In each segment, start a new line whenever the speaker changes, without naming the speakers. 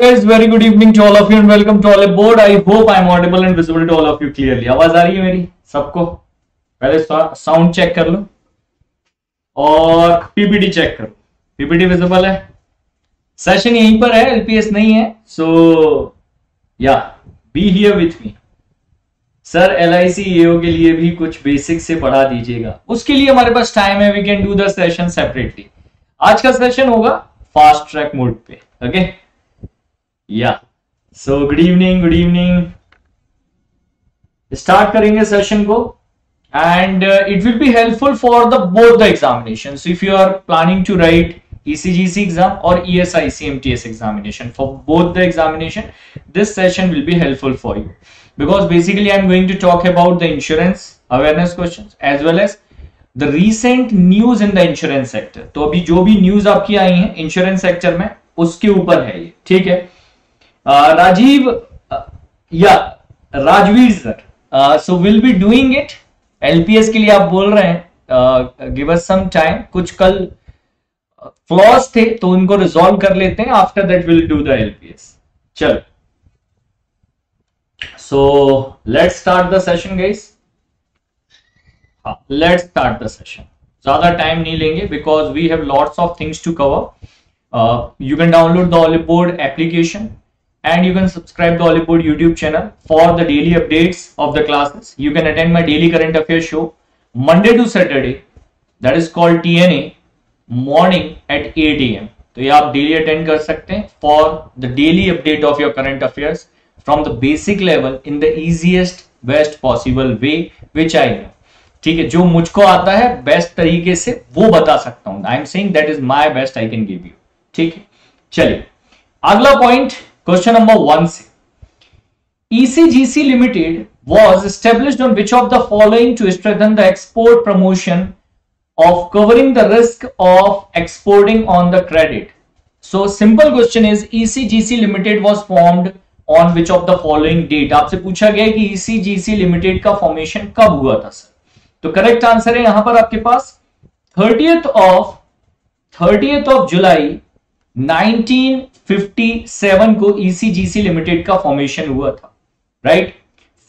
guys, very good evening to all of you and welcome to all aboard. I hope I am audible and visible to all of you clearly. आवाज़ आ रही है मेरी? सबको? पहले sound check कर लो। और पीपीटी चेक करो। पीपीटी विजिबल है? सेशन यहीं पर है एलपीएस नहीं है so ya be here with me sir L I C के लिए भी कुछ बेसिक से पढ़ा दीजिएगा। उसके लिए हमारे पास टाइम है we can do the session separately आज का सेशन होगा फास्ट ट्रैक मोड पे okay okay? Ya so good evening good evening start करेंगे सेशन को and it will be helpful for the both the examination if you are planning to write ECGC exam or ESI CMTS examination for both the examination this session will be helpful for you because basically I'm going to talk about the insurance awareness questions as well as the recent news in the insurance sector तो अभी जो भी news आपकी आई है insurance sector में उसके ऊपर है ये ठीक है राजीव या Rajveer sir so will be doing it LPS के लिए आप बोल रहे हैं गिव अस सम टाइम कुछ कल फ्लॉस थे तो उनको रिजॉल्व कर लेते हैं. After that will do the LPS चलो. So let start the session guys let start the session ज़्यादा टाइम नहीं लेंगे because we have lots of things to cover you can download the Oliveboard application and you can subscribe to Hollywood YouTube channel for the daily updates of the classes. You can attend my daily current affairs show Monday to Saturday that is called TNA morning at 8 a.m. तो ये आप daily attend कर सकते हैं for the daily update of your current affairs from the basic level in the easiest best possible way which I know ठीक है जो मुझको आता है बेस्ट तरीके से वो बता सकता हूँ I am saying that is my best I can give you ठीक है चलिए अगला पॉइंट क्वेश्चन नंबर वन से ECGC limited was establish on which of the following to strengthen the export promotion of covering the risk of exporting on the credit so simple question is ECGC limited was formed on which of the following date आपसे पूछा गया कि ECGC limited का formation कब हुआ था sir तो correct answer है यहाँ पर आपके पास। Thirtieth of thirtieth of July 1947 1957 को ईसीजीसी e लिमिटेड का फॉर्मेशन हुआ था right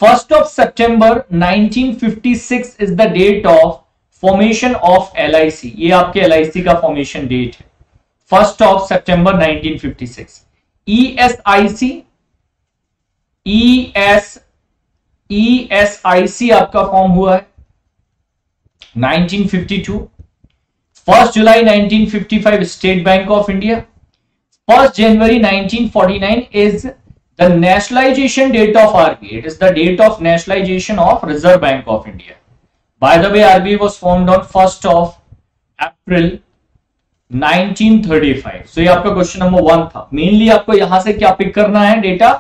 first of September 1956 is the date of formation of LIC ये आपके एलआईसी का फॉर्मेशन डेट है। First of September 1956 ESIC ES ESIC आपका फॉर्म हुआ है। 1952 first July 1955 State Bank of India first January is the nationalisation date of RB it is the date of nationalisation of Reserve Bank of India by the way RB was formed on first of April 1935 so, ये आपका question number one था। Mainly आपको यहाँ से क्या pick करना है data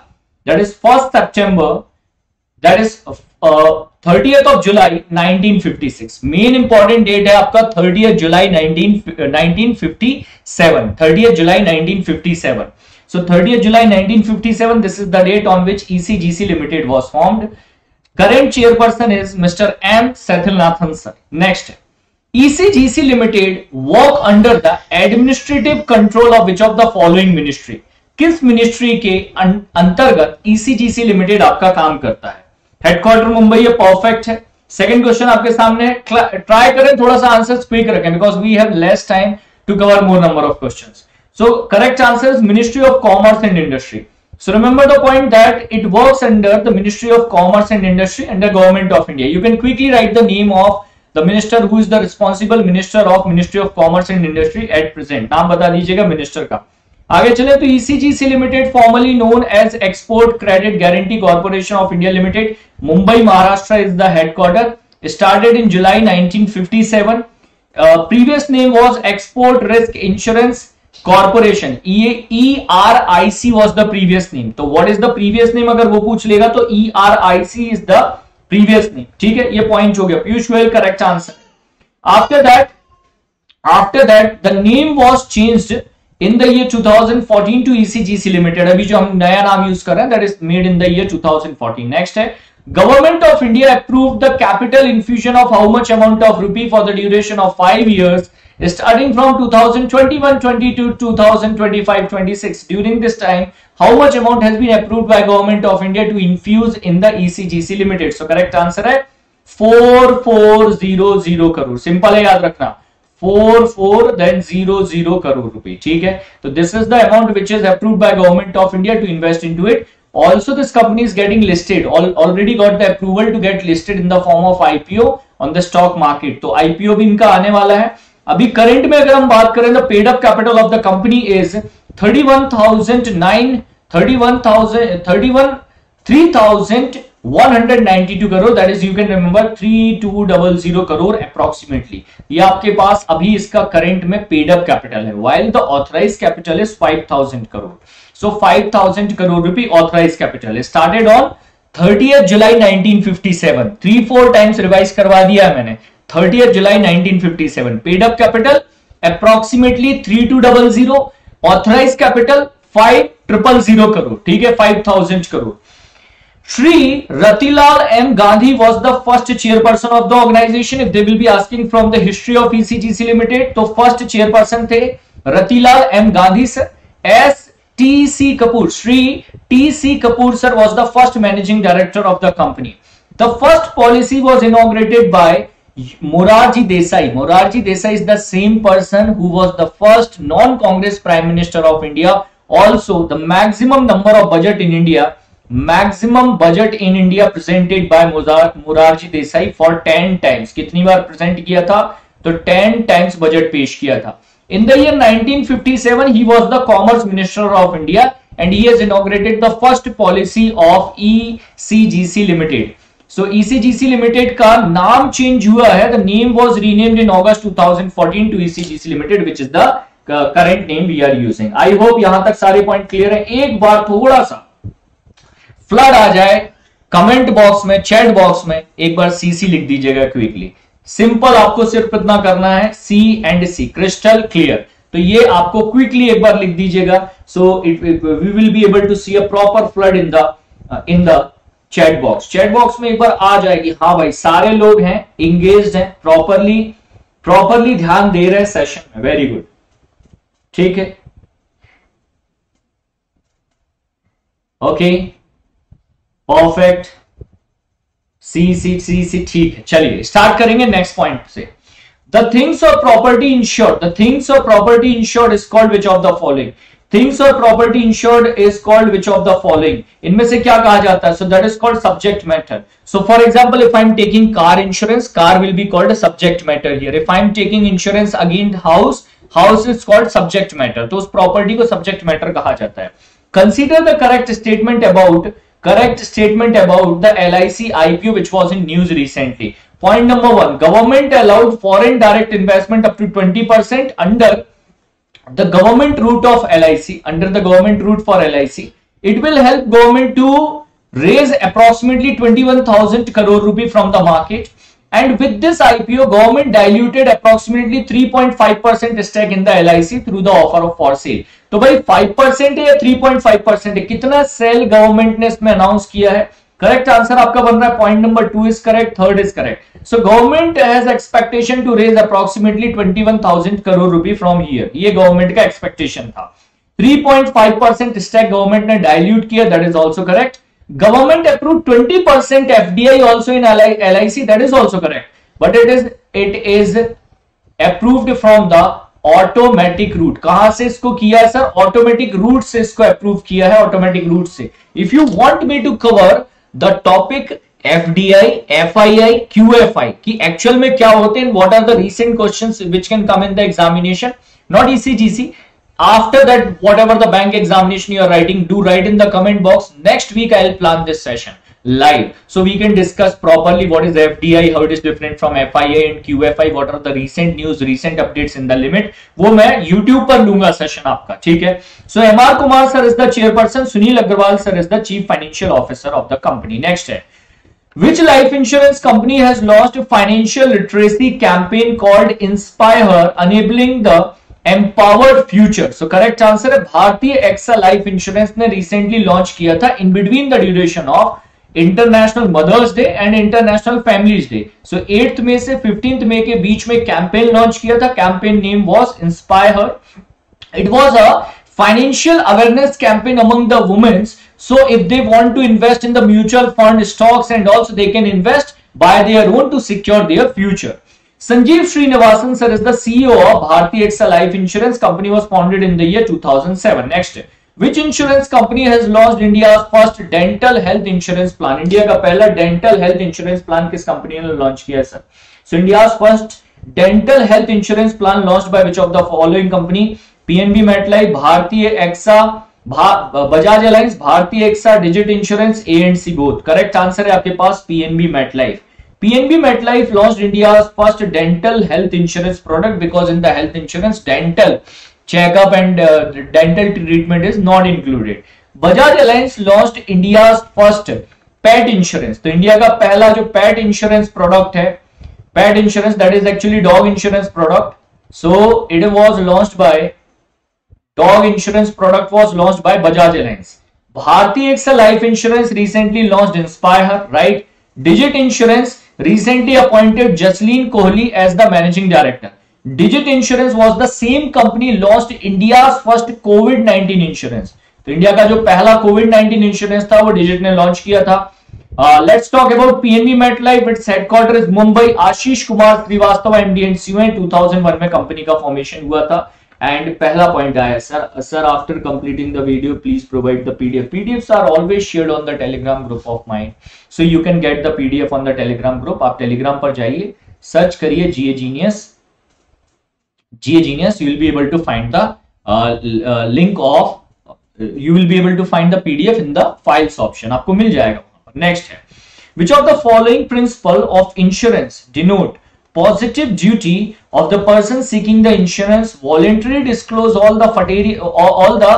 that is first September that is thirty of July 1956 main important date है आपका thirty July 1957 July 1957 so thirty July 1957 this is the date on which ECGC limited was formed current chairperson is mister M Senthilnathan sir next ECGC limited work under the administrative control of which of the following ministry किस ministry के अंतर्गत ECGC limited आपका काम करता है? Headquarter Mumbai ये perfect है। Second question आपके सामने ट्राई करें थोड़ा सा आंसर स्पीक रखें because we have less time to cover more number of question so correct answer ministry of commerce and industry so remember the point that it work under the ministry of commerce and industry and the government of India you can quickly write the name of the minister who is the responsible minister of ministry of commerce and industry at present नाम बता दीजिएगा minister का। आगे चले तो ECGC limited formerly known as export credit guarantee corporation of India limited Mumbai Maharashtra is the headquarter started in July 1957 previous name was export risk insurance corporation E R I C was the previous name तो what is the previous name अगर वो पूछ लेगा तो E R I C is the previous name ठीक है? ये point हो गया। Piyush Goyal correct answer after that after that the name was changed in the year 2014 to ECGC limited अभी जो हम नया नाम यूज़ कर रहे हैं that is made in the year 2014 next है government of India approve the capital infusion of how much amount of rupee for the duration of five years starting from 2021 thousand to 2025 thousand during this time how much amount has been approved by government of India to infuse in the ECGC limited so correct answer है four four zero zero crore simple है, याद रखना. Four four then zero zero crore रुपए ठीक है? तो this is the amount which is approve by government of India to invest into it also this company is getting listed. All, already got the approval to get listed in the form of ipo on the stock market. तो ipo भी इनका आने वाला है। अभी current में अगर हम बात करें तो paid up capital of the company is thirty one thousand nine thirty one thousand thirty one three thousand 192 crore that is you can remember 3200 crore approximately ये आपके पास अभी इसका करंट में पेड अप कैपिटल है while the authorise capital is 5000 crore. So so 5000 crore rupee authorise capital started on 30th July 1957 three four times revise करवा दिया मैंने. 30th July 1957 paid up capital approximately three two double zero authorise capital five triple zero crore. ठीक है five thousand crore. Sri Ratilal M. Gandhi was the first chairperson of the organization. If they will be asking from the history of ECGC Limited, तो first chairperson थे Ratilal M. Gandhi sir. S. T. C. Kapoor. Sri T. C. Kapoor sir was the first managing director of the company. The first policy was inaugurated by Morarji Desai. Morarji Desai is the same person who was the first non-Congress Prime Minister of India. Also, the maximum number of budget in India maximum budget in India presented by Morarji Desai for ten times कितनी बार present किया था? तो ten times budget पेश किया था। In the year 1957 he was the commerce minister of India and he has inaugurated the first policy of ECGC limited so ECGC limited का नाम चेंज हुआ है। The name was renamed in August 2014 to ECGC limited which is the current name we are using I hope यहाँ तक सारे point clear है। एक बार थोड़ा सा फ्लड आ जाए कमेंट बॉक्स में चैट बॉक्स में एक बार सीसी लिख दीजिएगा क्विकली सिंपल आपको सिर्फ़ इतना करना है C and C crystal clear तो ये आपको क्विकली एक बार लिख दीजिएगा। So it we will be able to see a proper flood in the in the chat box chat box में एक बार आ जाएगी। हाँ भाई, सारे लोग हैं इंगेज हैं प्रॉपरली प्रॉपरली ध्यान दे रहे हैं सेशन में। वेरी गुड ठीक है? Okay okay. Perfect C C C C ठीक है। चलिए स्टार्ट करेंगे नेक्स्ट पॉइंट से। The things of property insured the things of property insured is called which of the following things of property insured is called which of the following इनमें से क्या कहा जाता है? So that is called subject matter so for example if I am taking car insurance car will be called subject matter here if I am taking insurance again house house is called subject matter तो उस property को subject matter कहा जाता है। Consider the correct statement about correct statement about the LIC IPO which was in news recently. Point number one, government allowed foreign direct investment up to 20% under the government route of LIC, under the government route for LIC. It will help government to raise approximately 21,000 crore rupee from the market and with this IPO, government diluted approximately 3.5% stake in the LIC through the offer of for sale. तो भाई 5% है या 3.5 percent है? कितना cell government ने इसमें announce किया है? करेक्ट आंसर आपका बन रहा है। Point number two is correct third is correct so government has expectation to raise approximately 21,000 crore rupee from here ये गवर्नमेंट का एक्सपेक्टेशन था। 3.5 परसेंट स्टैक गवर्नमेंट ने डायल्यूट किया that is also correct government approved 20% fdi also in lic that is also correct. But it is it is approved from the automatic route कहाँ से इसको किया है सर ऑटोमेटिक रूट से इसको approve किया है ऑटोमेटिक रूट से। If you want me to cover the topic F D I F I I Q F I की एक्चुअल में क्या होते हैं what are the recent question which can come in the examination not ECGC after that whatever the bank examination you are writing do write in the comment box. Next week i'll plan this session live. So we can discuss properly what is fdi how it is different from fia and qfi what are the recent news recent updates in the limit. wo main youtube par lunga session aapka theek hai so mr kumar sir is the chairperson sunil agrawal sir is the chief financial officer of the company. Next hai which life insurance company has launched a financial literacy campaign called inspire her enabling the empowered future so correct answer है, Bharti AXA life insurance ने recently launch किया था in between the duration of international mothers day and international families day so eight May से fifteenth मे के बीच में campaign launch किया था। Campaign name was inspire it was a financial awareness campaign among the womens so if they want to invest in the mutual fund stocks and also they can invest by their own to secure their future Sanjeev Srinivasan sir is the CEO of Bharti AXA life insurance company was founded in the two thousand seven next which insurance company has launch India first dental health insurance plan India का पहला dental health insurance plan किस company ने launch किया है sir so India first dental health insurance plan launch by which of the following company PNB MetLife Bharti AXA Bajaj Allianz Bharti AXA Digit insurance A and C both correct answer है आपके पास PNB MetLife PNB MetLife launch India first dental health insurance product because in the health insurance dental checkup and dental treatment is not included Bajaj Allianz launch India first pet insurance तो India का पहला जो pet insurance product है pet insurance that is actually dog insurance product so it was launch by dog insurance product was launch by Bajaj Allianz Bharti AXA life insurance recently launch inspire right Digit insurance recently appointed Jasleen Kohli as the managing director. Digit insurance was the same company launch India first Covid nineteen insurance तो India का जो पहला COVID nineteen insurance था, वो Digit ने launch किया था। Let's talk about PNB MetLife its headquarter is Mumbai Ashish Kumar Srivastava MD and CEO 2001 में कंपनी का फॉर्मेशन हुआ था। एंड पहला पॉइंट आया sir sir after completing the video please provide the PDF PDFs are always shared on the Telegram group of mind so you can get the PDF on the Telegram group आप Telegram पर जाइए search करिए GA genius GA genius you will be able to find the link of you will be able to find the PDF in the files option आपको मिल जाएगा। Next है which of the following principle of insurance denote positive duty of the person seeking the insurance voluntarily disclose all the all the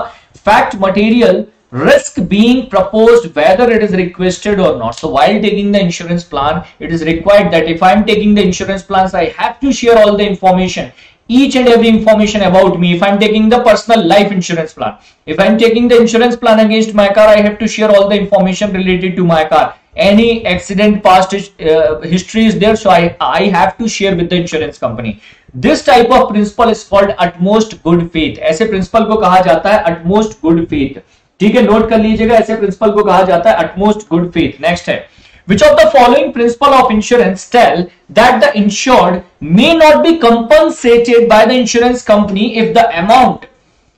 fact material risk being proposed whether it is requested or not. So while taking the insurance plan it is required that if i am taking the insurance plans i have to share all the information each and every information about me. If i'm taking the personal life insurance plan if i'm taking the insurance plan against my car i have to share all the information related to my car any accident past uh, history is there so i i have to share with the insurance company this type of principle is called utmost good faith ऐसे principal को कहा जाता है utmost good faith ठीक है note कर लीजिएगा ऐसे प्रिंसिपल को कहा जाता है utmost good faith नेक्स्ट है Which of the following principle of insurance tell that the insured may not be compensated by the insurance company if the amount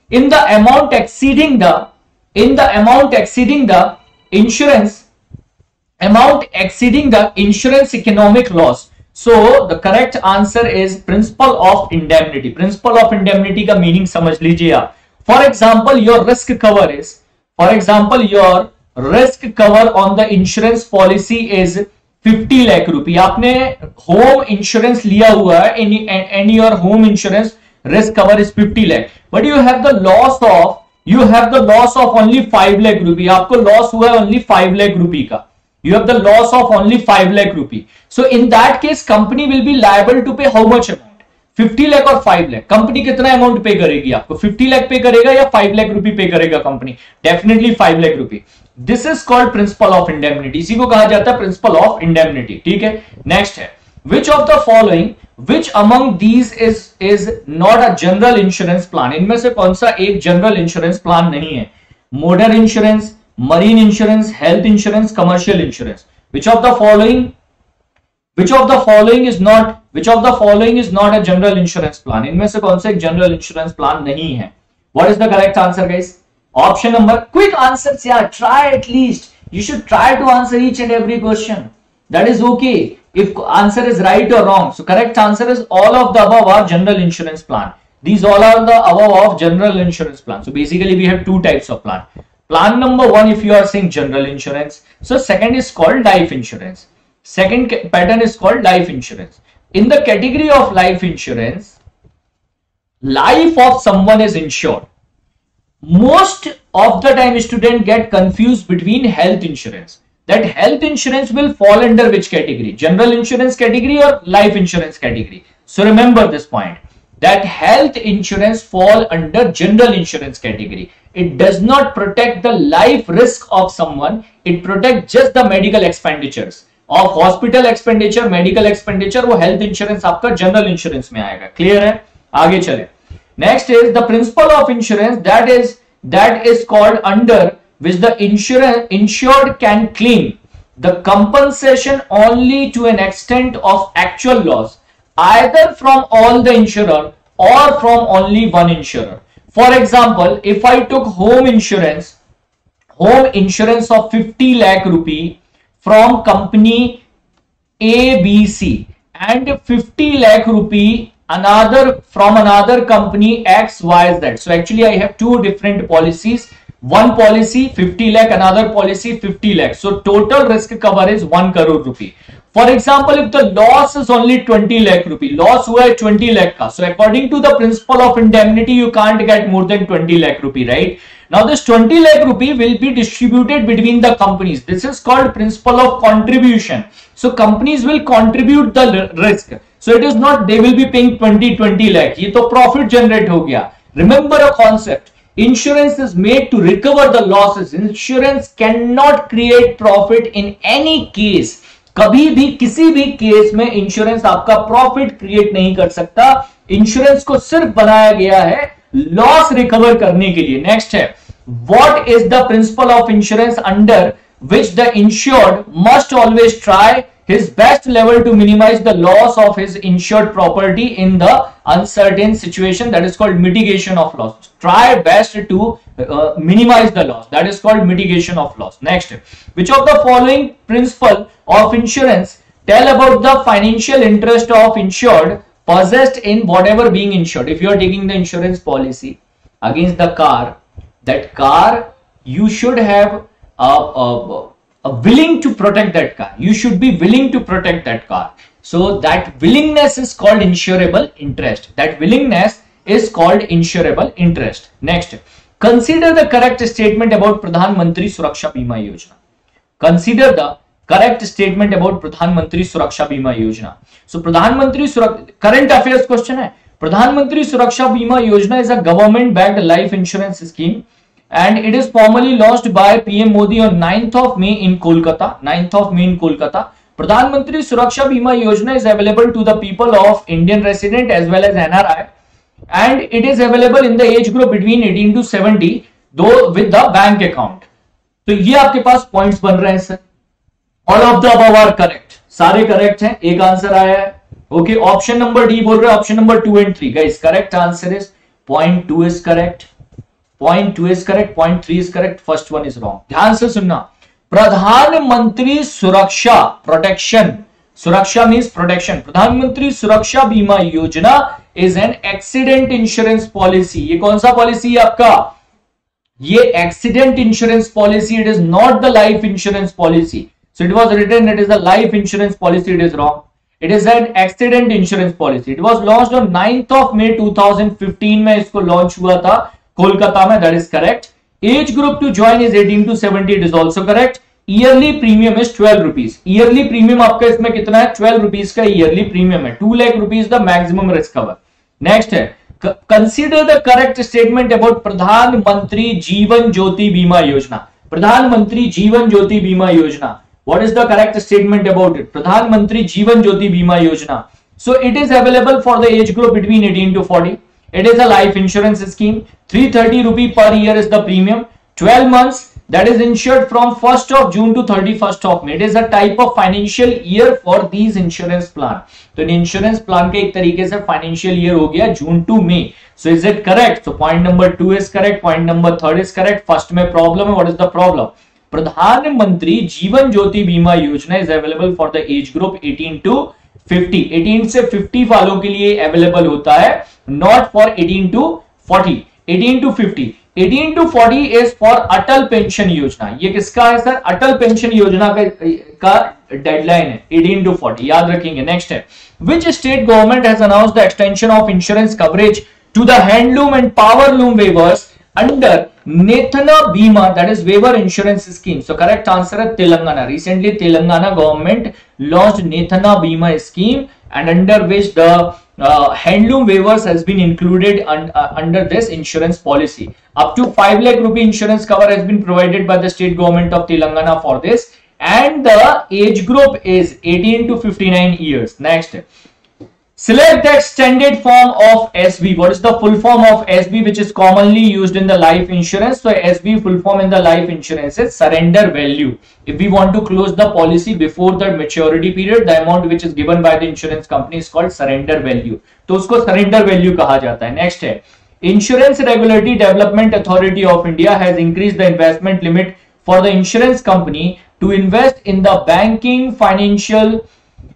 in the amount exceeding the in the amount exceeding the insurance amount exceeding the insurance economic loss so the correct answer is principle of indemnity principle of indemnity ka meaning samajh lijiye aap for example your risk cover is for example your risk cover on the insurance policy is 50 lakh rupee आपने home insurance लिया हुआ है any your home insurance risk cover is 50 lakh but you have the loss of you have the loss of only 5 lakh rupee आपको loss हुआ है only 5 lakh rupee का you have the loss of only 5 lakh rupee. So, in that case, company will be liable to pay how much amount? 50 lakh और 5 lakh company कितना amount pay करेगी आपको? 50 लाख पे करेगा या 5 लाख रुपी पे करेगा company definitely 5 lakh rupee this is called principle of indemnity इसी को कहा जाता है प्रिंसिपल ऑफ़ इंडेमनिटी ठीक है? नेक्स्ट है. Which of the following which among these is is not a general insurance plan इनमें से कौन सा एक जनरल इंश्योरेंस प्लान नहीं है? Motor insurance marine insurance health insurance commercial insurance which of the following which of the following is not which of the following is not a general insurance plan इनमें से कौन सा एक general insurance plan नहीं है what is the correct answer guys Option number, quick answers, yeah, try at least. You should try to answer each and every question. That is okay if answer is right or wrong. So correct answer is all of the above are general insurance plan. These all are the above of general insurance plan. So basically we have two types of plan. Plan number one, if you are saying general insurance. So second is called life insurance. Second pattern is called life insurance. In the category of life insurance, life of someone is insured most of the time student get confused between health insurance that health insurance will fall under which category general insurance category or life insurance category so remember this point that health insurance fall under general insurance category it does not protect the life risk of someone it protects just the medical expenditures of hospital expenditure medical expenditure वो health insurance आपका general insurance में आएगा clear है आगे चले next is the principle of insurance that is that is called under which the insurance insured can claim the compensation only to an extent of actual loss either from all the insurer or from only one insurer for example, if I took home insurance, home insurance of 50 lakh rupee from company ABC and 50 lakh rupee another from another company XYZ. So actually I have two different policies. One policy 50 lakh another policy 50 lakh so total risk cover is one crore रुपए for example if the loss is only 20 lakh rupee loss हुआ है 20 लैख का so according to the principle of indemnity you can't get more than 20 lakh rupee right now this 20 lakh rupee will be distributed between the companies this is called principle of contribution so companies will contribute the risk so it is not they will be paying twenty twenty lakh ये तो profit generate हो गया. Remember a concept Insurance is made to recover the losses. Insurance cannot create profit in any case. कभी भी, किसी भी case में insurance आपका प्रॉफिट क्रिएट नहीं कर सकता इंश्योरेंस को सिर्फ़ बनाया गया है लॉस रिकवर करने के लिए नेक्स्ट है what is the principle of insurance under which the insured must always try his best level to minimize the loss of his insured property in the uncertain situation that is called mitigation of loss. Try best to uh, minimize the loss. That is called mitigation of loss. Next which of the following principle of insurance tell about the financial interest of insured possessed in whatever being insured? If you are taking the insurance policy against the car that car you should have a, a, willing to protect that car. You should be willing to protect that car. So that willingness is called insurable interest. That willingness is called insurable interest. Next, consider the correct statement about Pradhan Mantri Suraksha Bima Yojana. Consider the correct statement about Pradhan Mantri Suraksha Bima Yojana. So Pradhan Mantri Suraksha current affairs question hai. Pradhan Mantri Suraksha Bima Yojana is a government backed life insurance scheme and it is formally launch by PM Modi on ninth of May in Kolkata ninth of May in Kolkata Pradhanmantri Suraksha Bima Yojana is available to the people of Indian resident as well as I and it is available in the age group between eighteen to seventy दो with the bank account तो ये आपके पास point बन रहे हैं sir all of the above are correct सारे correct हैं. एक आंसर आया है. ओके ऑप्शन नंबर डी बोल रहे option number two and three का is correct answer is point two is correct point two is correct point three is correct first one is wrong ध्यान से सुनना। प्रधानमंत्री सुरक्षा प्रोटेक्शन सुरक्षा means protection Pradhan Mantri Suraksha Bima Yojana is an accident insurance policy ये कौन सा policy है आपका? ये accident insurance policy it is not the life insurance policy so it was written it is the life insurance policy it is wrong it is an accident insurance policy it was launch on ninth of May 2015 में इसको launch हुआ था। कोलकाता में that is correct age group to join is 18 to 70 it is also correct yearly premium is twelve rupees yearly premium आपका इसमें कितना है? Twelve rupees का ईयरली प्रीमियम है. Two lakh rupees the maximum risk cover next है. Consider the correct statement about Pradhan Mantri Jeevan Jyoti बीमा योजना प्रधानमंत्री जीवन ज्योति बीमा योजना what is the correct statement about it? Pradhan Jeevan Jyoti बीमा योजना so, it is available for the age group between 18 to 40 It is a life insurance scheme. 330 rupee per year is the premium. 12 months that is insured from 1st of June to 31st of May. It is a type of financial year for these insurance plan. तो insurance plan के एक तरीके से financial year हो गया June to May so is it correct so point number two is correct point number third is correct first में problem है what is the problem Pradhan Mantri Jeevan Jyoti Bima Yojana is available for the age group 18 to 50 18 से 50 वालों के लिए available होता है not for 18 to 40 18 to 50 18 to 40 is for Atal pension Yojana. ये किसका है सर? अटल पेंशन योजना का का डेडलाइन है 18 टू 40 याद रखेंगे नेक्स्ट है. Which state government has announce the extension of insurance coverage to the handloom and power loom weavers under uh, Netana Bima, that is waiver insurance scheme. So correct answer is Telangana. Recently Telangana government launched Netana Bima scheme and under which the uh, handloom waivers has been included un, uh, under this insurance policy. Up to 5 lakh rupee insurance cover has been provided by the state government of Telangana for this and the age group is 18 to 59 years. Next, Select the extended form of SB. What is the full form of SB which is commonly used in the life insurance? So SB full form in the life insurance is surrender value. If we want to close the policy before the maturity period, the amount which is given by the insurance company is called surrender value. तो उसको surrender value कहा जाता है. Next है Insurance Regulatory Development Authority of India has increased the investment limit for the insurance company to invest in the banking financial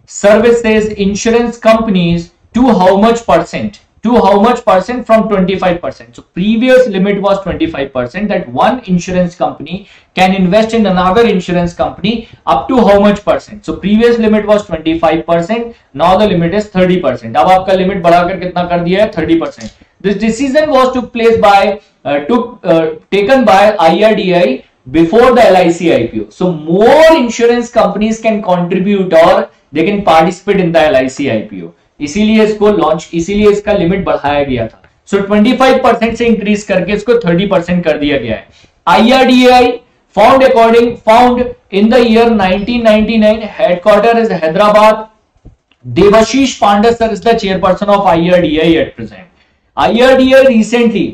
services insurance companies to how much percent to how much percent from 25 percent so previous limit was 25 percent that one insurance company can invest in another insurance company up to how much percent so previous limit was 25 percent now the limit is 30 percent अब आपका limit बढ़ाकर कितना कर दिया है 30 percent this decision was took place by uh, took uh, taken by IRDI before the LIC IPO so, more insurance companies can contribute or they can participate in the L IPO इसीलिए इसको launch इसीलिए इसका limit बढ़ाया गया था। So so 25 percent से increase करके इसको 30 परसेंट कर दिया गया है। IRDI found according found in the year 1999 headquarter is Hyderabad Devashish Pande sir is the chairperson of IRDI at present IRDI recently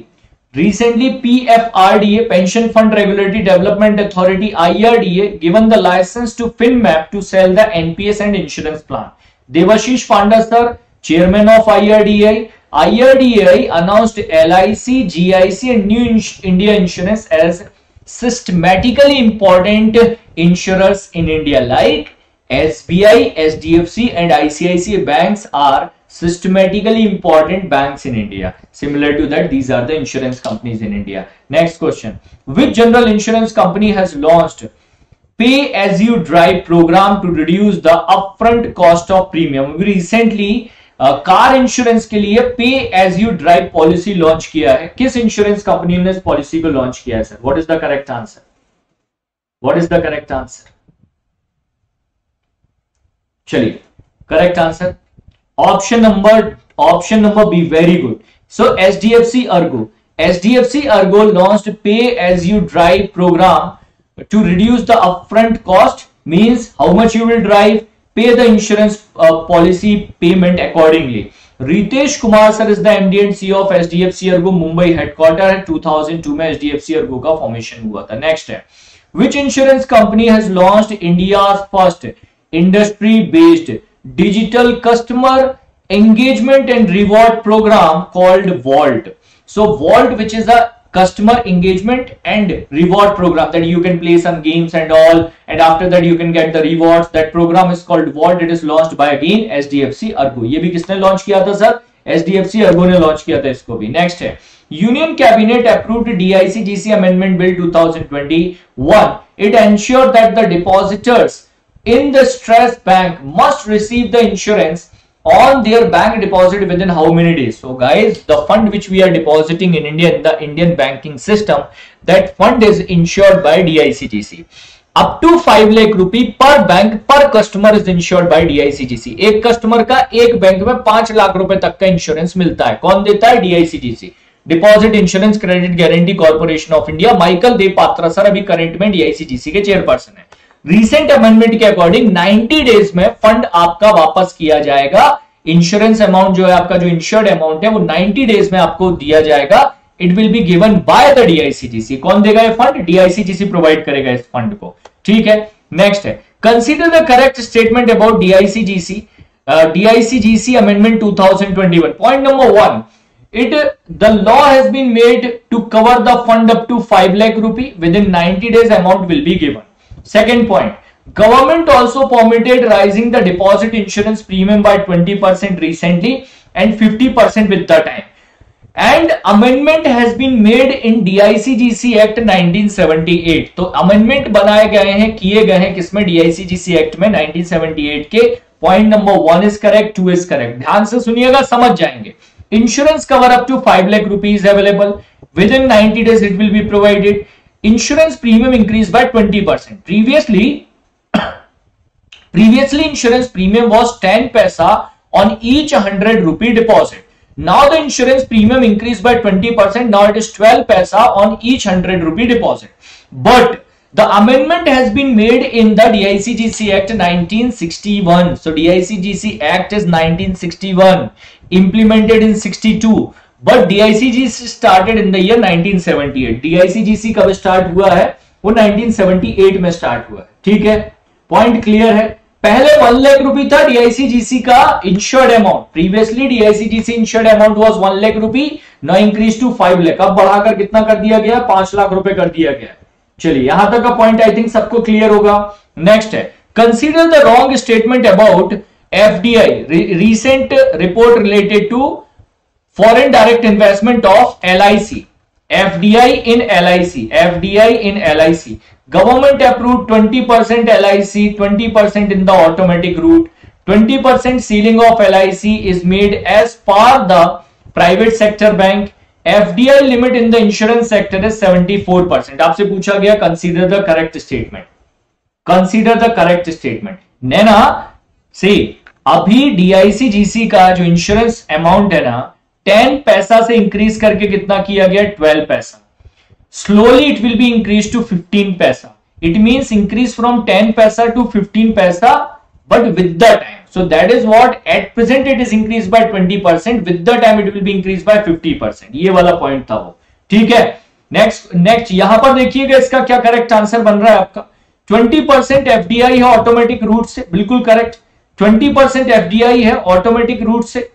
Recently, PFRDA, Pension Fund Regulatory Development Authority, IRDA, given the license to FinMap to sell the NPS and insurance plan. Devashish Panda sir, chairman of IRDA, IRDA announced LIC, GIC and New India Insurance as systematically important insurers in India like SBI, SDFC and ICICI banks are systematically important banks in India. Similar to that, these are the insurance companies in India. Next question. Which general insurance company has launched pay as you drive program to reduce the upfront cost of premium? We recently car uh, insurance के लिए pay as you drive policy launch किया है किस insurance company ने इस policy को launch किया है sir what is the correct answer what is the correct answer चलिए correct answer Option number option number B very good. So SDFC Ergo. SDFC Ergo launched pay as you drive program to reduce the upfront cost means how much you will drive pay the insurance uh, policy payment accordingly. Ritesh Kumar sir is the MD and CEO of SDFC Ergo Mumbai headquarter 2002 में SDFC Ergo का formation हुआ था. Next है which insurance company has launched India's first industry based digital customer engagement and reward program called Vault. So Vault, which is a customer engagement and reward program that you can play some games and all and after that you can get the rewards that program is called vault it is launched by again sdfc argo ye bhi kisne launch kiya tha sir sdfc argo ne launch kiya tha isko bhi next hai union cabinet approved dicgc amendment bill 2021 it ensured that the depositors in the stress bank must receive the insurance on their bank deposit within how many days so guys the fund which we are depositing in india in the indian banking system that fund is insured by dicgc up to 5 lakh rupee per bank per customer is insured by DICGC एक customer का एक bank में 5 लाख रुपए तक का insurance मिलता है कौन देता है DICGC deposit insurance credit guarantee corporation of India Michael Dev Patra sir अभी करंट में डीआईसीजीसी के चेयरपर्सन है रिसेंट अमेंडमेंट के अकॉर्डिंग 90 डेज़ में फंड आपका वापस किया जाएगा। इंश्योरेंस अमाउंट जो है, आपका जो इंश्योर्ड अमाउंट है, वो 90 डेज़ में आपको दिया जाएगा। It will be given by the DICTC कौन देगा ये फंड डीआईसीटीसी प्रोवाइड करेगा इस फंड को। ठीक है? नेक्स्ट है। Consider the correct statement about DICGC DICGC amendment 2021 point number one it, the law has been made to cover the fund up to 5 lakh rupee. Within 90 days amount will be given. Second point, government also permitted rising the deposit insurance premium by 20% recently and 50% with the time. And amendment has been made in DICGC Act 1978. तो amendment बनाए गए हैं किए गए हैं किसमें DICGC Act में 1978 के point number one is correct two is correct ध्यान से सुनिएगा समझ जाएँगे insurance cover up to five lakh rupees available within 90 days it will be provided insurance premium increased by 20%. Previously, previously insurance premium was 10 paisa on each 100 rupee deposit. Now the insurance premium increased by 20%. Now it is 12 paisa on each 100 rupee deposit. But the amendment has been made in the DICGC Act 1961. So DICGC Act is 1961, implemented in 62. But DICGC started in the year 1978. DICGC कब start हुआ है? वो 1978 में start हुआ है। ठीक है? Point clear है? पहले वन लाख रुपी था डीआईसीजीसी का insured amount previously DICGC insured amount was one lakh rupee न इंक्रीज टू फाइव लाख अब बढ़ाकर कितना कर दिया गया? पाँच लाख रुपए कर दिया गया। चलिए, यहाँ तक का पॉइंट आई थिंक सबको क्लियर होगा। नेक्स्ट है। Consider the wrong statement about FDI recent report related to foreign direct investment of L I C F D I in L I LIC FDI in L I C government approve 20% percent LIC twenty in the automatic route 20% percent ceiling of L I C is made as per the private sector bank FDI limit in the insurance sector is 74% percent आपसे पूछा गया consider the correct statement consider the correct statement Naina सी अभी DIC GC का जो insurance amount है ना ten paisa से increase करके कितना किया गया? Twelve paisa. Slowly it will be increase to fifteen paisa. It mean increase from ten paisa to fifteen paisa but with the time so that is what at present it is increase by twenty percent with the time it will be increase by fifty percent ये वाला point था वो। ठीक है? Next next यहाँ पर देखिएगा इसका क्या करेक्ट आंसर बन रहा है आपका। ट्वेंटी परसेंट एफडीआई है ऑटोमेटिक रूट से। बिल्कुल करेक्ट ट्वेंटी परसेंट एफडीआई है ऑटोमेटिक रूट से।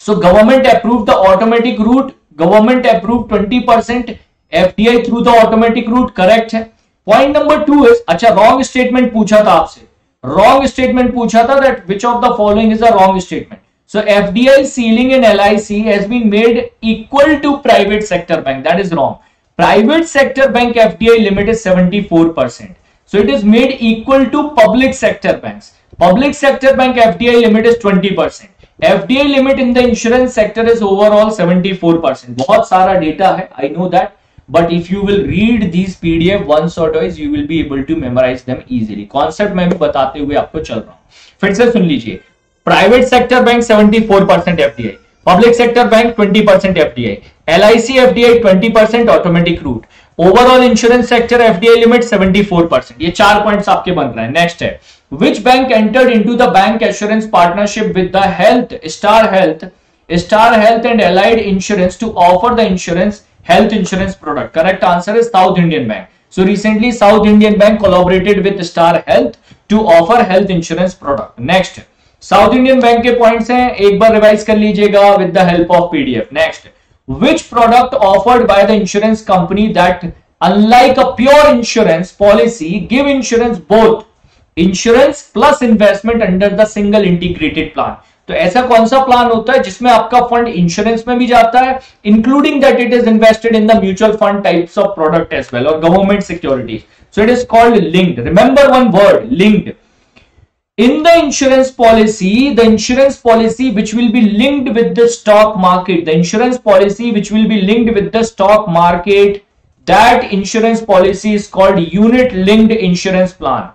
So government approve the automatic route government approve 20% percent FDI through the automatic route correct है? पॉइंट नंबर टू इज़ अच्छा रॉन्ग स्टेटमेंट पूछा था आपसे। रॉन्ग स्टेटमेंट पूछा था that which of the following is a wrong statement so FDI ceiling in L I C has been made equal to private sector bank that is wrong private sector bank FDI limited seventy four percent so it is made equal to public sector bank public sector bank FDI limit is twenty percent fdi limit in the insurance sector is overall 74 percent. बहुत सारा data है I know that but if you will read these pdf once or twice, you will be able to memorize them easily. Concept मैं भी बताते हुए आपको चल रहा हूँ। फिर से सुन लीजिए। Private sector bank 74% FDI public sector bank 20% FDI LIC FDI 20% automatic route overall insurance sector FDI limit 74% ये चार पॉइंट्स आपके बन रहे हैं। नेक्स्ट है। Which bank entered into the bank assurance partnership with the health star health star health and allied insurance to offer the insurance health insurance product correct answer is south Indian bank so recently south Indian bank collaborated with star health to offer health insurance product next south Indian bank के point है. एक बार revise कर लीजिएगा with the help of PDF next which product offered by the insurance company that unlike a pure insurance policy give insurance both insurance plus investment under the single integrated plan तो ऐसा कौन सा plan होता है जिसमें आपका fund insurance में भी जाता है including that it is invested in the mutual fund types of product as well और government securities so it is called linked remember one word linked in the insurance policy the insurance policy which will be linked with the stock market the insurance policy which will be linked with the stock market that insurance policy is called unit linked insurance plan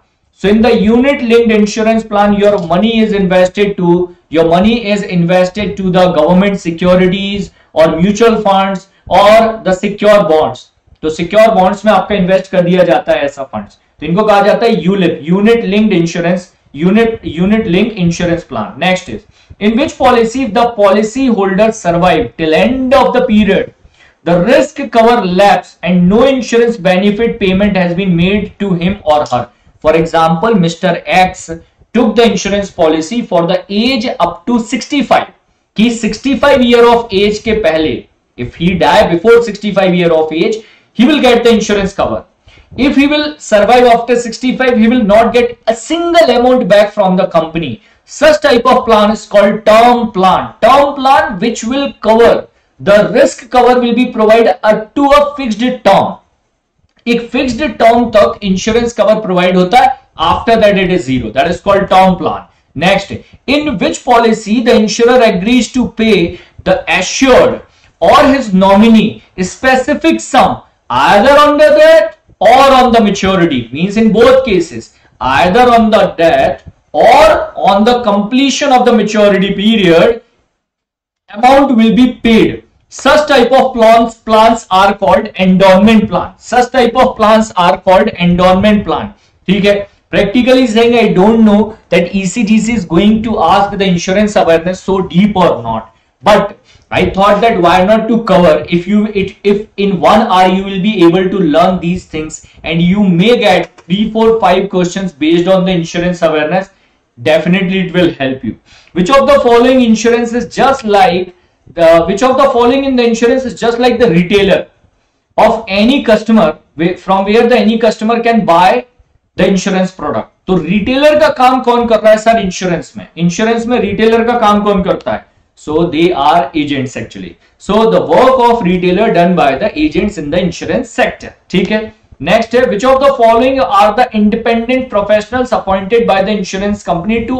so in the unit linked insurance plan your money is invested to your money is invested to the government securities or mutual funds or the secure bonds तो secure bonds में आपका invest कर दिया जाता है ऐसा funds तो इनको कहा जाता है ULIP unit linked insurance unit unit link insurance plan next is in which policy if the policy holder survive till end of the period the risk cover lapse and no insurance benefit payment has been made to him or her for example mr x took the insurance policy for the age up to 65 कि 65 year of age के पहले if he die before 65 year of age he will get the insurance cover if he will survive after 65 he will not get a single amount back from the company such type of plan is called term plan term plan which will cover the risk cover will be provided up to a fixed term एक fixed term तक insurance cover provide होता है after that it is zero that is called term plan next in which policy the insurer agrees to pay the assured और his nominee specific sum either on the date और on the maturity means in both cases either on the death और on the completion of the maturity period amount will be paid Such type of plans plans are called endowment plan. Such type of plans are called endowment plan. ठीक है practically saying I don't know that ECGC is going to ask the insurance awareness so deep or not. But I thought that why not to cover if you it, if in one hour you will be able to learn these things and you may get three, four, five questions based on the insurance awareness. Definitely it will help you. Which of the following insurance is just like the which of the following in the insurance is just like the retailer of any customer from where the any customer can buy the insurance product. तो retailer का काम कौन कर रहा है sir insurance में insurance में retailer का काम कौन करता है so they are agents actually so the work of retailer done by the agents in the insurance sector ठीक है next है which of the following are the independent professionals appointed by the insurance company to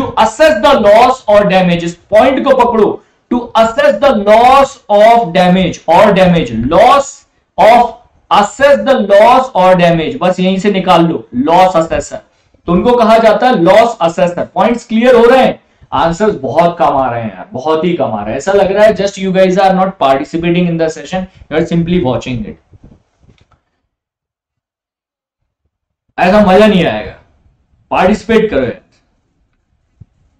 assess to the loss और damage इस point को पकड़ो. To assess the loss of damage और damage loss of assess the loss और damage बस यहीं से निकाल लो. Loss assessor. तो उनको कहा जाता है लॉस assessor. पॉइंट्स क्लियर हो रहे हैं? आंसर्स बहुत कम आ रहे हैं बहुत ही कम आ रहा है. ऐसा लग रहा है just you guys are not participating in the session you are simply watching it ऐसा मज़ा नहीं आएगा. पार्टिसिपेट करो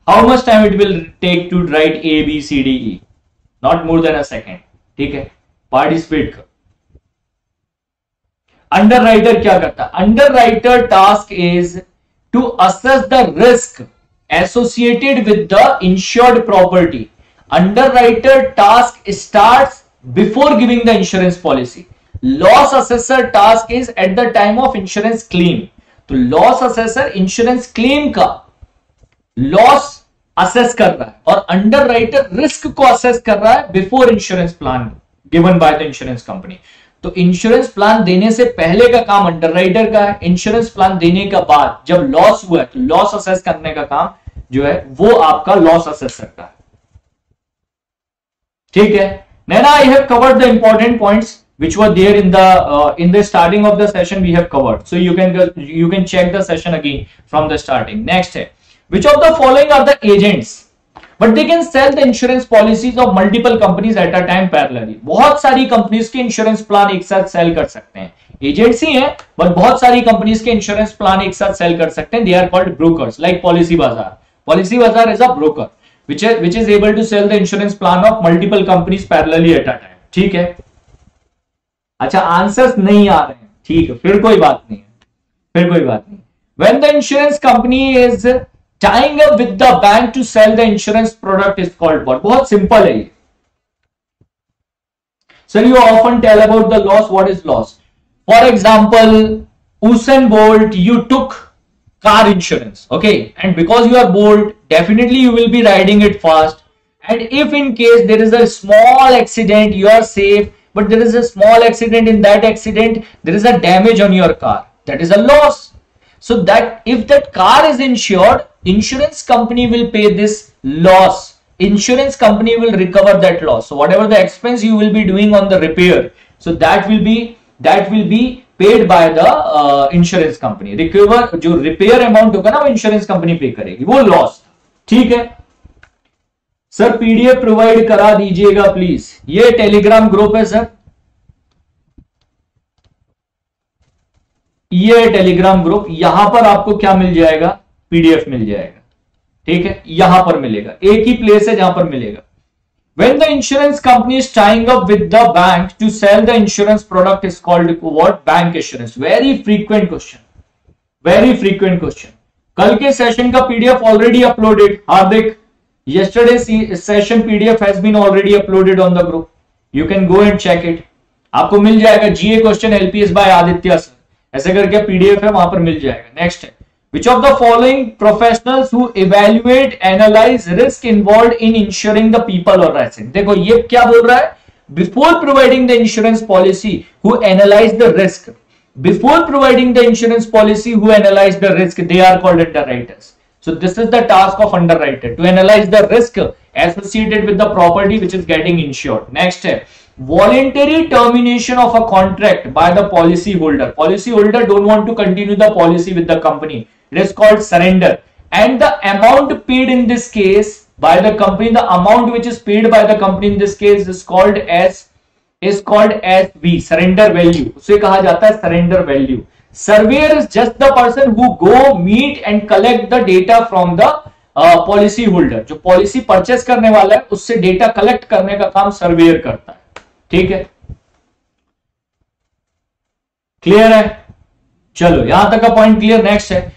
how much time it will take to write A B C D E not more than a second ठीक है? Participate कर। Underwriter क्या करता? है underwriter task is to assess the risk associated with the insured property underwriter task start before giving the insurance policy loss assessor task is at the time of insurance claim तो loss assessor insurance claim का loss assess कर रहा है और underwriter risk को assess कर रहा है before insurance plan given by the insurance company तो इंश्योरेंस प्लान देने से पहले का काम अंडर अंडरराइटर का है इंश्योरेंस प्लान देने का बाद जब लॉस हुआ है तो लॉस असेस करने का काम जो है वो आपका लॉस असेस करता है। ठीक है? Naina I have covered the important points were there in the uh, in the starting of the session we have covered. So you can you can check the session again from the starting. Next है। Which of the following are the agents but they can sell the insurance policies of multiple companies at a time parallelly बहुत सारी companies के insurance plan एक साथ sell कर सकते हैं agents ही हैं बट बहुत सारी कंपनीज़ के इंश्योरेंस प्लान एक साथ सेल कर सकते हैं they are called brokers like policy Bazaar Policy Bazaar is a broker which is which is able to sell the insurance plan of multiple companies parallelly at a time. ठीक है अच्छा answers नहीं आ रहे हैं ठीक है फिर कोई बात नहीं है फिर कोई बात नहीं when the insurance company is tying up with the bank to sell the insurance product is called what बहुत सिंपल है ये Sir, you often tell about the loss. What is loss? For example, Usain Bolt, you took car insurance okay and because you are bold definitely you will be riding it fast and if in case there is a small accident you are safe but there is a small accident in that accident there is a damage on your car that is a loss So that if that car is insured insurance company will pay this loss insurance company will recover that loss so whatever the expense you will be doing on the repair so that will be that will be paid by the insurance company recover जो repair amount होगा ना वो insurance company पे करेगी वो loss ठीक है sir PDF provide करा दीजिएगा प्लीज़ ये टेलीग्राम ग्रुप है सर ये टेलीग्राम ग्रुप यहाँ पर आपको क्या मिल जाएगा? पीडीएफ मिल जाएगा। ठीक है? यहाँ पर मिलेगा। एक ही प्लेस है जहाँ पर मिलेगा। When the insurance company is tying up with the bank to sell the insurance product is called what bank insurance very frequent question very frequent question कल के सेशन का PDF already uploaded Hardik yesterday session PDF has been already uploaded on the group you can go and check it आपको मिल जाएगा। GA question LPS by Aditya sir ऐसे करके PDF है, वहाँ पर मिल जाएगा। नेक्स्ट है। Which of the following professional evaluate analyse risk involve in insuring the people और देखो, ये क्या बोल रहा है? Before providing the insurance policy who analyse the risk before providing the insurance policy who analyse the risk they are called underwriters so this is the task of underwriter to analyse the risk associated with the property which is getting insured next है। Voluntary termination of a contract by the policy holder. Policy holder don't want to continue the policy with the company It is called surrender. And the amount paid in this case by the company, the amount which is paid by the company in this case is called as is called as V, surrender value. उसे कहा जाता है surrender value. Surveyor is just the person who go meet and collect the data from the policy uh, holder जो policy purchase करने वाला है उससे data collect करने का काम सर्वेयर करता है ठीक है? क्लियर है? चलो, यहाँ तक का पॉइंट क्लियर नेक्स्ट है।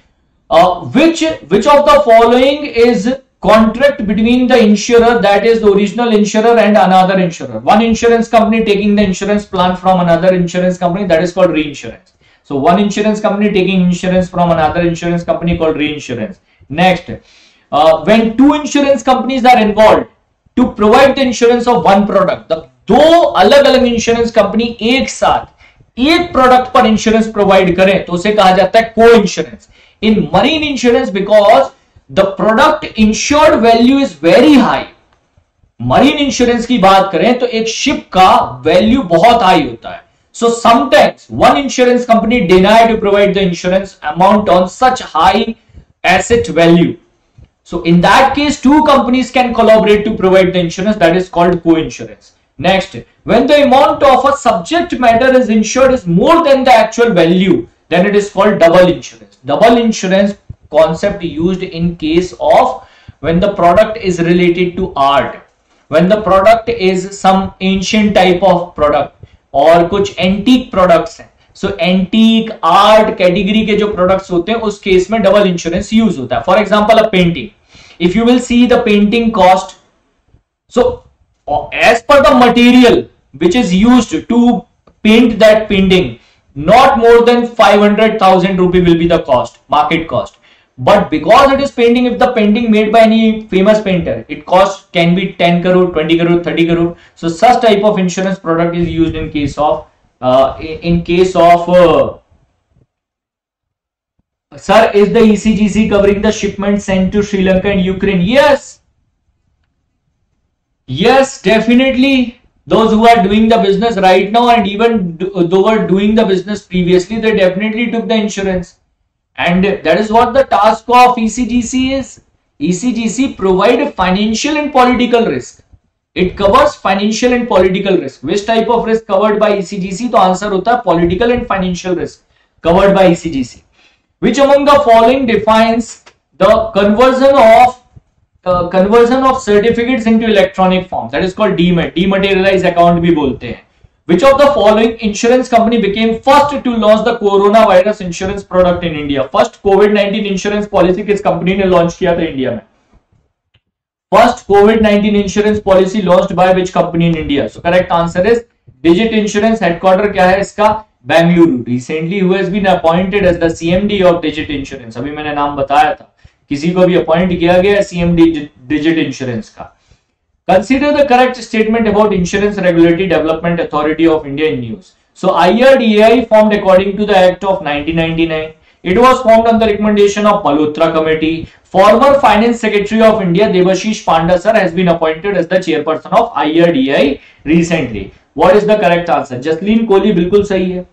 Which which of the following is contract between the insurer that is the original insurer and another insurer one insurance company taking the insurance plan from another insurance company that is called reinsurance so one insurance company taking insurance from another insurance company called reinsurance next when two insurance companies are involve to provide the insurance of one product the दो अलग अलग insurance company एक साथ एक product पर insurance provide करें तो उसे कहा जाता है coinsurance in marine insurance because the product insured value is very high marine insurance की बात करें तो एक शिप का वैल्यू बहुत हाई होता है. So sometimes one insurance company deny to provide the insurance amount on such high asset value So in that case, two companies can collaborate to provide the insurance that is called co-insurance. Next, when the amount of a subject matter is insured is more than the actual value, then it is called double insurance. Double insurance concept used in case of when the product is related to art, when the product is some ancient type of product और कुछ antique products हैं so antique art category के जो products होते हैं उस case में double insurance use होता है for example a painting if you will see the painting cost so as per the material which is used to paint that painting not more than 500,000 rupee will be the cost market cost. But because it is painting if the painting made by any famous painter it cost can be 10 crore 20 crore 30 crore. So such type of insurance product is used in case of uh, in case of uh, sir is the ecgc covering the shipment sent to sri lanka and ukraine? Yes Yes, definitely. Those who are doing the business right now and even though were doing the business previously, they definitely took the insurance. And that is what the task of ECGC is. ECGC provide financial and political risk. It covers financial and political risk. Which type of risk covered by ECGC? The answer hota political and financial risk covered by ECGC. Which among the following defines the conversion of conversion of certificates into electronic form that is called demat dematerialise account भी बोलते हैं which of the following insurance company became first to launch the coronavirus insurance product in India? First COVID-19 insurance policy किस company ने launch किया था India में First COVID-19 insurance policy launched by which company in India? So correct answer is Digit Insurance. Headquarter क्या है इसका? Bengaluru. Recently who has been appointed as the CMD of Digit Insurance? अभी मैंने नाम बताया था. किसी को भी अपॉइंट किया गया सीएम डिजिट इंश्योरेंस का consider the correct statement about insurance regulatory development authority of India in news so IRDAI formed according to the act of 1999 It was formed on the recommendation of Malhotra Committee. Former Finance Secretary of India Devashish Panda sir has been appointed as the chairperson of IRDI recently. What is the correct answer? Jasleen Kohli बिल्कुल सही है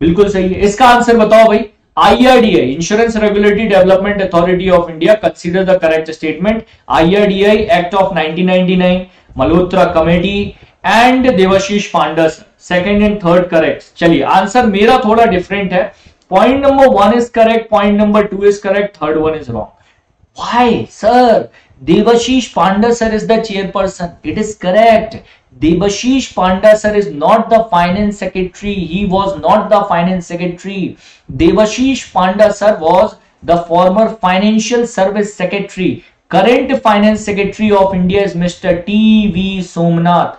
बिल्कुल सही है इसका answer बताओ भाई IRDA, Insurance Regulatory Development Authority of India, consider the correct statement. IRDA Act of 1999, Malhotra Committee and Devashish Pandas. Second and third correct. चलिए आंसर मेरा थोड़ा डिफरेंट है point number one is correct point number two is correct third one is wrong why sir Devashish Panda sir is the chairperson. It is correct. Devashish Panda sir is not the finance secretary. He was not the finance secretary. Devashish Panda sir was the former financial service secretary. Current finance secretary of India is Mr. T.V. Somnath.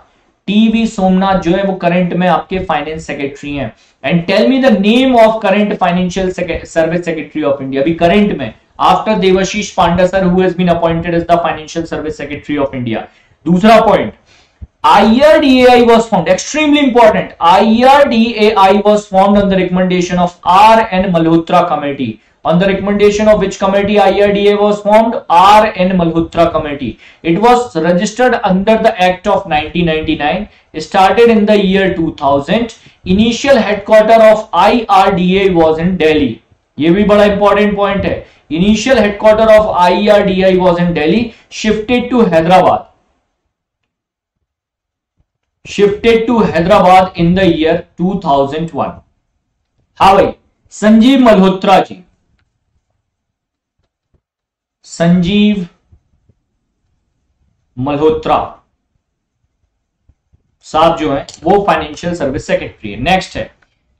TV Somnath जो है वो current में आपके finance secretary हैं and tell me the name of current financial service secretary of India अभी current में after Devashish Panda sir who has been appointed as the financial service secretary of India दूसरा point IRDAI was formed, extremely important. IRDAI was formed on the recommendation of R. N. Malhotra Committee. On the recommendation of which committee IRDA was formed? R. N. Malhotra Committee. It was registered under the Act of 1999. Started in the year 2000. Initial headquarter of IRDA was in Delhi. ये भी बड़ा important point है initial headquarter of IRDAI was in Delhi shifted to Hyderabad shifted to Hyderabad in the year 2001. हाँ भाई, संजीव मल्होत्रा जी। संजीव मल्होत्रा। साहब जो है, वो फाइनेंशियल सर्विस सेक्रेटरी है। नेक्स्ट है।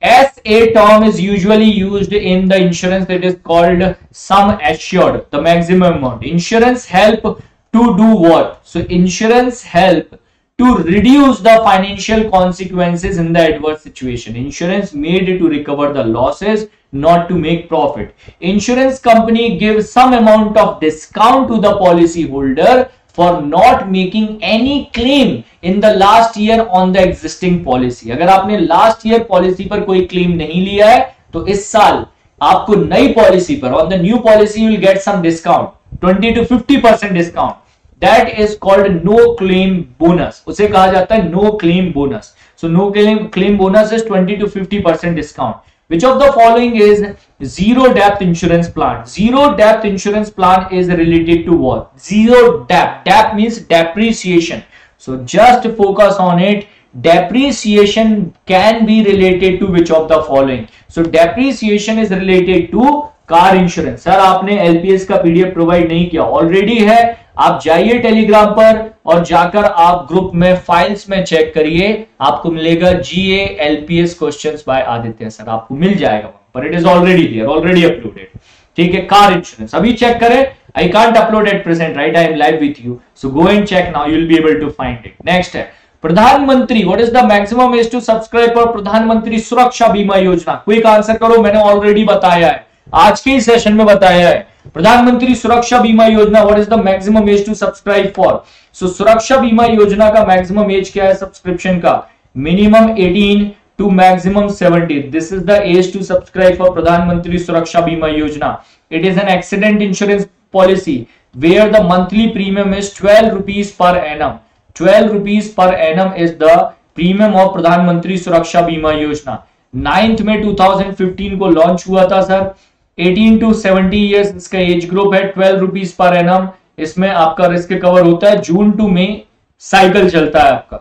As a term is usually used in the insurance that is called sum assured the maximum amount insurance help to do what so insurance help to reduce the financial consequences in the adverse situation. Insurance made to recover the losses, not to make profit. Insurance company gives some amount of discount to the policy holder for not making any claim in the last year on the existing policy. अगर आपने last year policy पर कोई claim नहीं लिया है तो इस साल आपको नई पॉलिसी पर on the new policy will get some discount 20 to 50 percent discount that is called no claim bonus उसे कहा जाता है no claim bonus so no claim claim bonus is 20 to 50 percent discount which of the following is zero depth insurance plan zero depth insurance plan is related to what zero depth depth means depreciation so just focus on it depreciation can be related to which of the following so depreciation is related to car insurance sir, आपने LPS का PDF provide नहीं किया। Already है। आप जाइए Telegram पर और जाकर आप ग्रुप में फाइल्स में चेक करिए। आपको मिलेगा GA LPS question by Aditya sir. आपको मिल जाएगा पर। It is already there already uploaded ठीक है? कार इंश्योरेंस अभी चेक करें। I can't upload at present right I am live with you so go and check now you'll be able to find it next है। Pradhan Mantri what is the maximum age to subscribe for Pradhan Mantri Suraksha Bima योजना? Quick answer करो। मैंने already बताया है। आज के session में बताया है, Pradhan Mantri Suraksha Bima Yojana what is the maximum age to subscribe for so Suraksha Bima Yojana का मैक्सिमम एज क्या है? सब्सक्रिप्शन का। Minimum 18 to maximum 70 this is the age to subscribe for Pradhan Mantri Suraksha Bima Yojana. It is an accident insurance policy where the monthly premium is 12 rupees per annum 12 rupees per annum is the premium of Pradhan Mantri Suraksha Bima योजना। Ninth में 2015 को launch हुआ था sir 18 to 70 years इसका age group है 12 rupees per annum इसमें आपका risk cover होता है जून टू मई साइकिल चलता है आपका।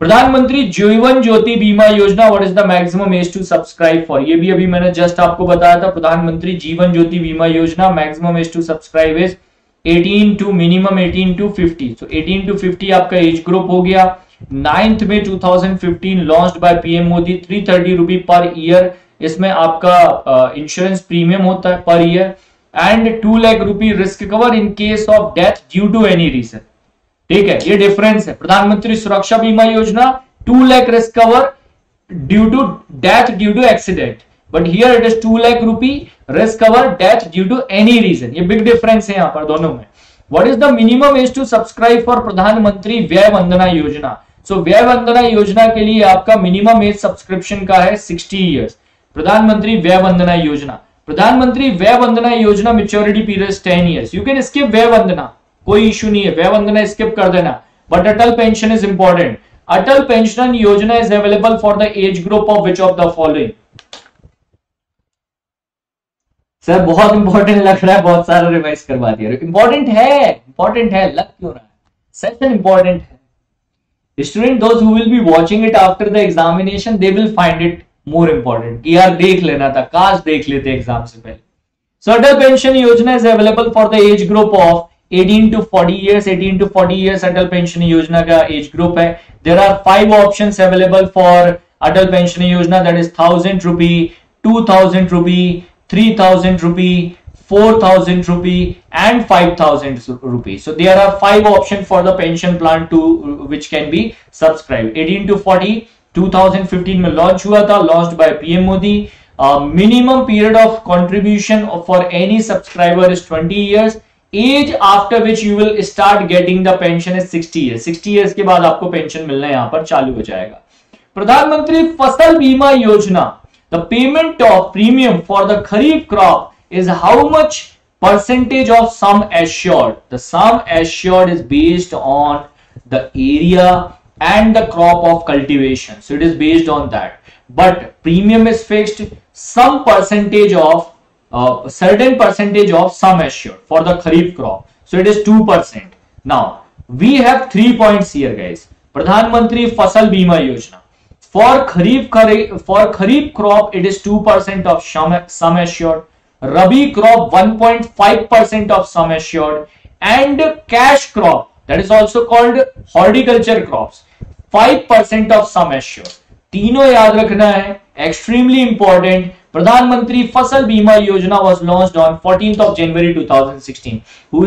प्रधानमंत्री Jeevan Jyoti Bima Yojana what is the maximum age to subscribe for ये भी अभी मैंने जस्ट आपको बताया था, प्रधानमंत्री Jeevan Jyoti Bima Yojana maximum age to subscribe is 18 to minimum 18 to 50 so 18 to 50 आपका एज ग्रुप हो गया। नाइन्थ में 2015 launched by PM Modi 330 rupee per year इसमें आपका इंश्योरेंस प्रीमियम होता है per year and two lakh rupee risk cover in case of death due to any reason ठीक है? ये डिफरेंस है। Pradhan Mantri Suraksha Bima Yojana two lakh risk cover due to death due to accident but here it is two lakh rupee risk cover death due to any reason ये big difference है यहाँ पर दोनों में। What is the minimum age to subscribe for Pradhan Mantri Vaya Vandana योजना? सो so, व्यय वंदना योजना के लिए आपका मिनिमम एज सब्सक्रिप्शन का है सिक्सटी ईयर्स प्रधानमंत्री व्यय Vandana Yojana. Pradhan Mantri Vaya Vandana Yojana maturity period ten years you can skip Vaya Vandana. कोई इशू नहीं है। व्यय वंदना स्किप कर देना। But Atal pension is important Atal pension Yojana is available for the age group of which of the following sir बहुत important लग रहा है। बहुत सारा रिवाइज करवा दिया। इंपॉर्टेंट है। इंपॉर्टेंट है। लग क्यों रहा है? सेशन इंपॉर्टेंट है। Student those who will be watching it after the examination they will find it more important कि यार देख लेना था काश देख लेते एग्ज़ाम से पहले. So Atal pension Yojana is available for the age group of 18 to 40 years 18 to 40 years Atal pension Yojana का एज ग्रुप है there are five option available for Atal pension Yojana that is thousand rupee two thousand rupee three thousand rupee four thousand rupee and five thousand rupee so there are five option for the pension plan to which can be subscribe 18 to 40 2015 में launch हुआ था launch by PM Modi minimum period of contribution for any subscriber is 20 years age after which you will start getting the pension is 60 years 60 years के बाद आपको pension मिलना यहाँ पर चालू हो जाएगा। Pradhan Mantri Fasal Bima Yojana. The payment of premium for the kharif crop is how much percentage of sum assured? The sum assured is based on the area and the crop of cultivation. So it is based on that. But premium is fixed. Some percentage of uh, certain percentage of sum assured for the kharif crop. So it is 2%. Now we have three points here guys. Pradhan Mantri Fasal Bima Yojana. For kharif, for kharif crop it is 2% of sum assured. Rabi crop 1.5% of sum assured and cash crop that is also called horticulture crop five percent of sum assured तीनों याद रखना है extremely important Pradhan Mantri Fasal Bima Yojana was launch on fourteen of January two thousand sixteen who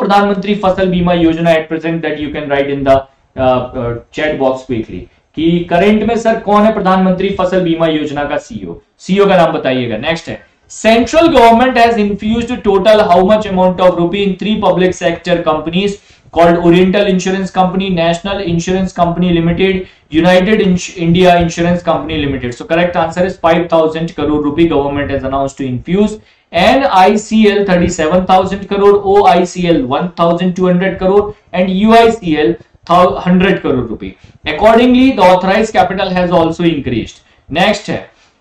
Pradhan Mantri Fasal Bima Yojana at present that you can write in the chat box quickly कि current में sir कौन है प्रधानमंत्री फ़सल बीमा योजना का CEO CEO का नाम बताइएगा। नेक्स्ट है। Central government has infused total how much amount of rupee in three public sector companies called Oriental Insurance Company, National Insurance Company Limited, United India Insurance Company Limited. So correct answer is 5000 crore rupee government has announced to infuse NICL 37,000 crore, OICL 1,200 crore and UICL 100 crore rupee. Accordingly, the authorized capital has also increased. Next,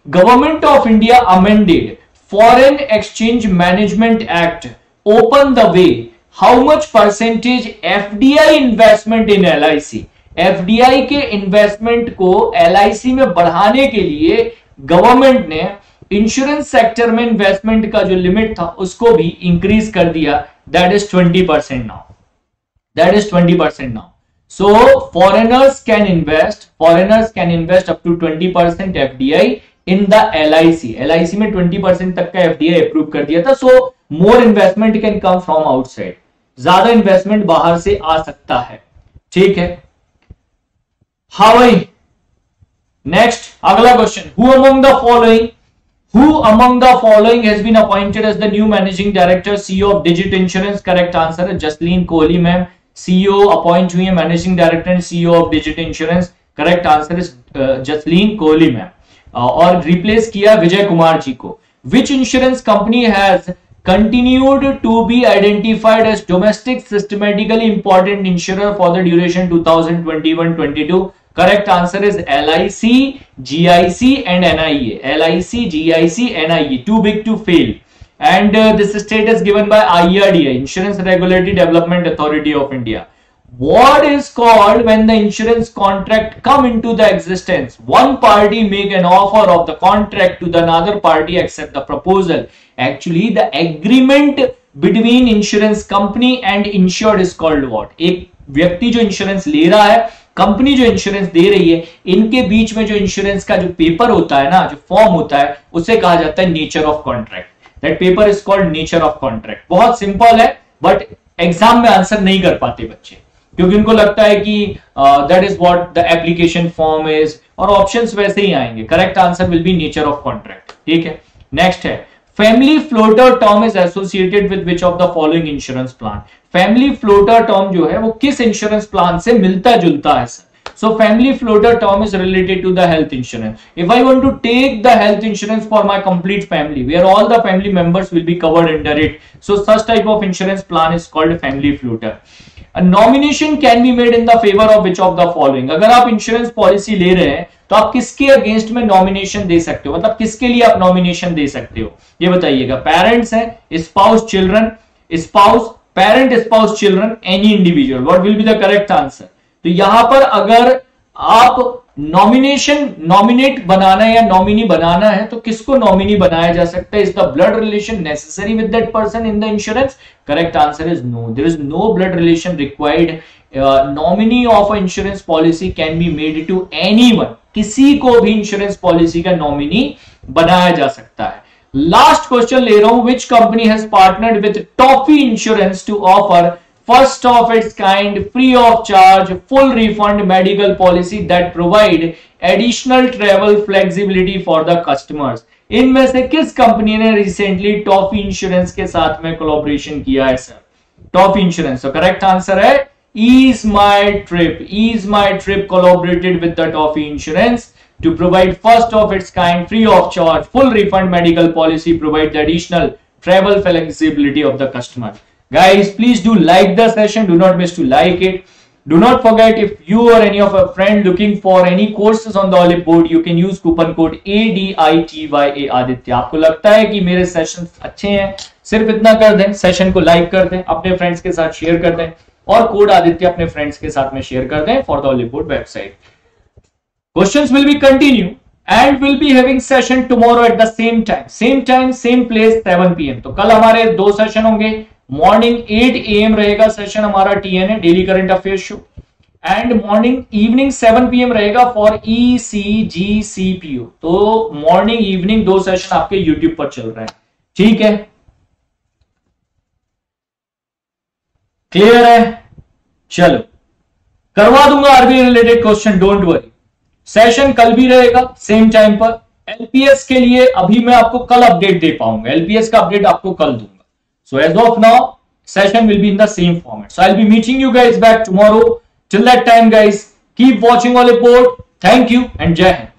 Government of India amended Foreign Exchange Management Act open the way how much percentage FDI investment in L FDI के investment को LIC में बढ़ाने के लिए government ने insurance sector में investment का जो लिमिट था, उसको भी इंक्रीज कर दिया। That is twenty percent now that is twenty percent now so foreigners can invest to twenty percent FDI in the L I C L I C में twenty percent तक का एफडीआई अप्रूव कर दिया था। So more investment can come from outside ज़्यादा investment बाहर से आ सकता है। ठीक है? हावाई नेक्स्ट अगला question who among the following who among the following has been appointed as the new managing director CEO of Digit insurance correct answer है Jasleen Kohli ma'am CEO appoint हुई है managing director and CEO of Digit insurance correct answer is Jasleen Kohli ma'am और replace किया विजय कुमार जी को। Which insurance company has continued to be identified as domestic systematically important insurer for the duration 2021-22 correct answer is LIC GIC and NIA LIC GIC NIA too big to fail. And uh, this status given by IRDA Insurance Regulatory Development Authority of India. What is called when the insurance contract come into the existence? One party make an offer of the contract to the another party accept the proposal actually, the agreement between insurance company and insured is called what? एक व्यक्ति जो insurance ले रहा है company जो insurance दे रही है, इनके बीच में जो इंश्योरेंस का जो पेपर होता है ना, जो फॉर्म होता है, उसे कहा जाता है nature of contract that paper is called nature of contract बहुत सिंपल है बट एग्ज़ाम में आंसर नहीं कर पाते बच्चे। क्योंकि उनको लगता है कि that is what the application form is और ऑप्शन वैसे ही आएँगे। Correct answer will be nature of contract ठीक है? नेक्स्ट है। Family floater term is associated with which of the following insurance plan family floater term जो है वो किस इंश्योरेंस प्लान से मिलता जुलता है sir So family floater term is related to the health insurance. If I want to take the health insurance for my complete family, where all the family members will be covered under it. So such type of insurance plan is called family floater. Nomination can be made in the favour of which of the following अगर आप insurance policy ले रहे हैं तो आप किसके against में nomination दे सकते हो? मतलब किसके लिए आप नॉमिनेशन दे सकते हो? ये बताइएगा। पेरेंट्स है spouse children spouse parent spouse children any individual what will be the correct answer तो यहाँ पर अगर आप नॉमिनेशन नॉमिनेट बनाना है या नॉमिनी बनाना है तो किसको नॉमिनी बनाया जा सकता है? Is the blood relation necessary with that person in the insurance correct answer is no there is no blood relation required nominee of insurance policy can be made to any किसी को भी insurance policy का nominee बनाया जा सकता है। Last question ले रहा हूँ. Which company has partnered with Toffee insurance to offer first of its free of charge full refund medical policy policy provide additional travel flexibility for the the customers. इनमें से किस कंपनी ने recently top insurance के साथ में collaboration किया है sir top insurance तो करेक्ट आंसर है is my trip is my trip collaborated with the top insurance to provide first of its kind free of charge full refund medical policy provide additional travel flexibility of the customer Guys, please do like the session. Do not miss to like it. Do not forget if you or any of your friend looking for any courses on the Olive board, you can use coupon code ADITYA. Aditya आपको लगता है कि मेरे session अच्छे हैं? सिर्फ़ इतना कर दें सेशन को लाइक कर दें अपने फ्रेंड्स के साथ शेयर कर दें और कोड आदित्य अपने फ्रेंड्स के साथ में शेयर कर दें for the Olive board website questions will be continue and will be having session tomorrow at the same time same time same place 7 PM तो कल हमारे दो सेशन होंगे। मॉर्निंग 8 एम रहेगा सेशन हमारा TNA daily current affair show and morning evening 7 PM रहेगा for E C G C P O तो morning evening दो सेशन आपके यूट्यूब पर चल रहे हैं। ठीक है? क्लियर है? चलो। करवा दूँगा RBI related question don't worry session कल भी रहेगा सेम टाइम पर। एलपीएस के लिए अभी मैं आपको कल अपडेट दे पाऊँगा। एलपीएस का अपडेट आपको कल दूँगा। So as of now, session will be in the same format. So I'll be meeting you guys back tomorrow. Till that time guys, keep watching Oliport. Thank you and Jai